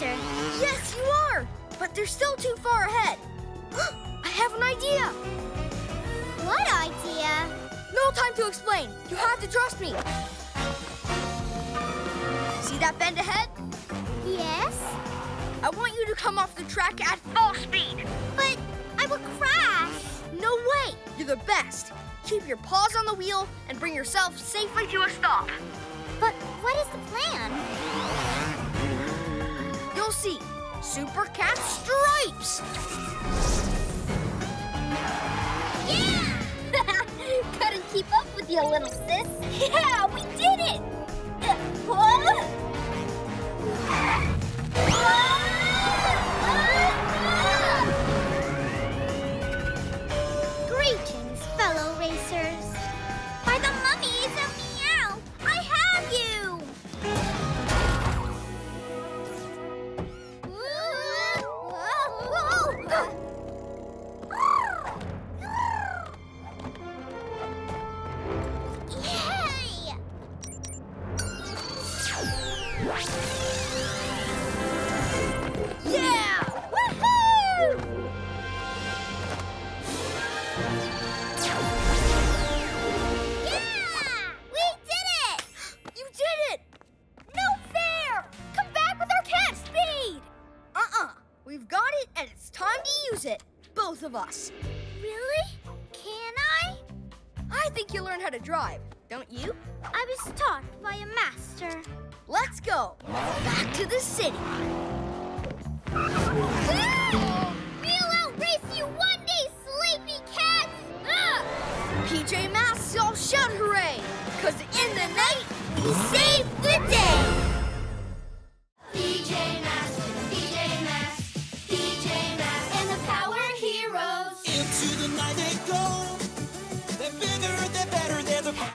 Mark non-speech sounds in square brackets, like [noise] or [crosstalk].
racer. Yes, you are! But they're still too far ahead. I have an idea! What idea? No time to explain. You have to trust me. See that bend ahead? Yes? I want you to come off the track at full speed. But I will crash. No way! You're the best. Keep your paws on the wheel and bring yourself safely to a stop. But what is the plan? Super Cat Stripes! Yeah! [laughs] Couldn't keep up with you, little sis. Yeah, we did it! Uh, speed! Uh-uh. We've got it and it's time to use it. Both of us. Really? Can I? I think you learn how to drive, don't you? I was taught by a master. Go. Back to the city. We'll outrace you one day, sleepy cats! PJ Masks all shout hooray! Cause in the night, we save!